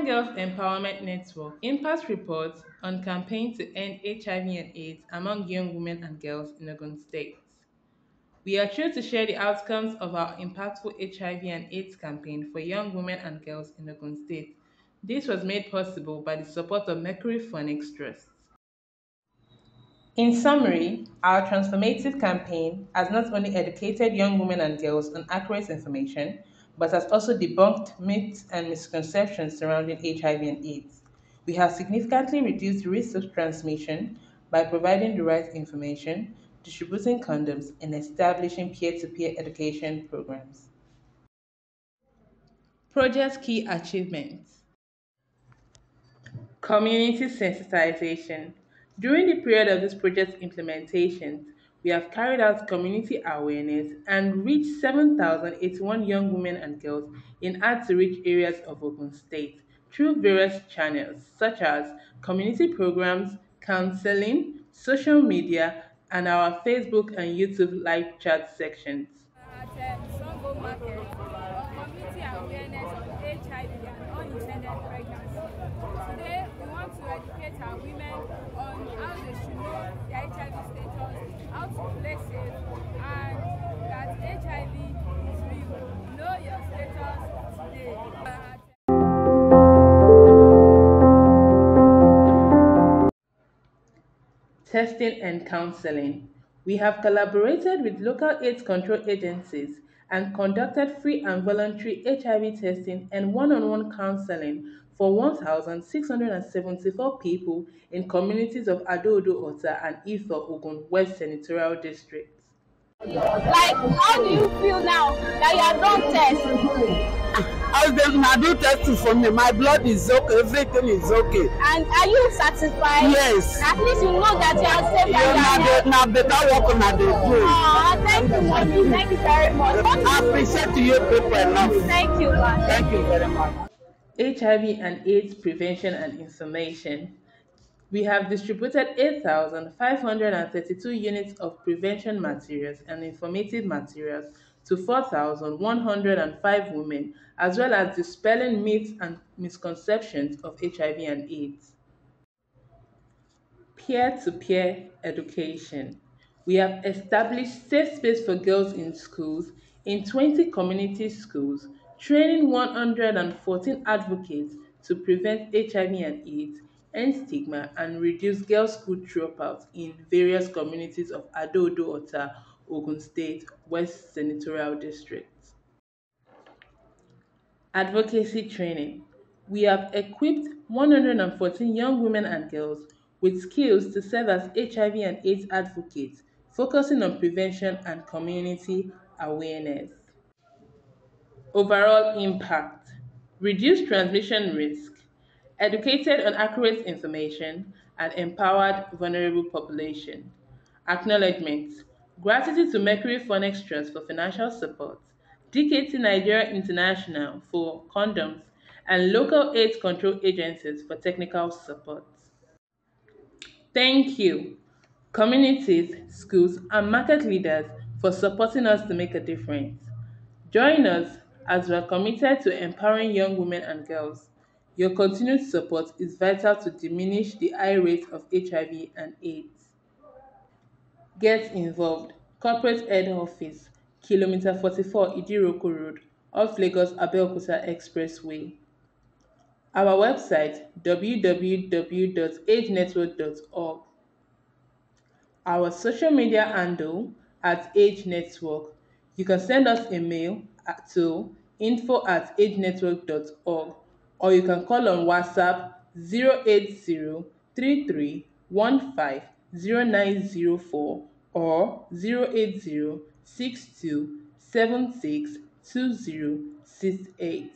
Empowering Girls Empowerment Network Impact Reports on Campaign to End HIV and AIDS Among Young Women and Girls in Ogun State. We are thrilled to share the outcomes of our impactful HIV and AIDS campaign for young women and girls in Ogun State. This was made possible by the support of Mercury Phoenix Trust. In summary, our transformative campaign has not only educated young women and girls on accurate information, but has also debunked myths and misconceptions surrounding HIV and AIDS. We have significantly reduced risk of transmission by providing the right information, distributing condoms, and establishing peer-to-peer education programs. Project Key Achievements Community Sensitization During the period of this project's implementation, we have carried out community awareness and reached 7,081 young women and girls in hard-to-reach areas of Ogun State through various channels such as community programs, counseling, social media, and our Facebook and YouTube live chat sections. Testing and counseling. We have collaborated with local AIDS control agencies and conducted free and voluntary HIV testing and one-on-one counseling for 1,674 people in communities of Ado-Odo Ota and Ife Ogun West Senatorial Districts. Like, how do you feel now that you have done tests? As dem na do testing for me, my blood is okay, everything is okay. And are you satisfied? Yes. At least you know that you are safe You and na you the na better work una dey do. Aw, ah, thank you, mommy. Thank you very much. I appreciate you people enough. Thank you, ma. Thank you very much. HIV and AIDS prevention and information. We have distributed 8,532 units of prevention materials and informative materials to 4,105 women, as well as dispelling myths and misconceptions of HIV and AIDS. Peer-to-peer education. We have established safe space for girls in schools in 20 community schools, training 114 advocates to prevent HIV and AIDS, end stigma, and reduce girls' school dropouts in various communities of Ado-Odo Ota, Ogun State, West Senatorial District. Advocacy training. We have equipped 114 young women and girls with skills to serve as HIV and AIDS advocates, focusing on prevention and community awareness. Overall impact reduced transmission risk, educated on accurate information, and empowered vulnerable population. Acknowledgement Gratitude to Mercury Phoenix Trust for financial support, DKT Nigeria International for condoms, and local AIDS control agencies for technical support. Thank you, communities, schools, and market leaders for supporting us to make a difference. Join us as we are committed to empowering young women and girls. Your continued support is vital to diminish the high rate of HIV and AIDS. Get involved. Corporate Head Office, Kilometer 44 Idiroko Road, off Lagos Abeokuta Expressway. Our website www.agenetwork.org. Our social media handle at Age Network. You can send us a mail to info at agenetwork.org or you can call on WhatsApp 080 3315 or 080 62 76 2068.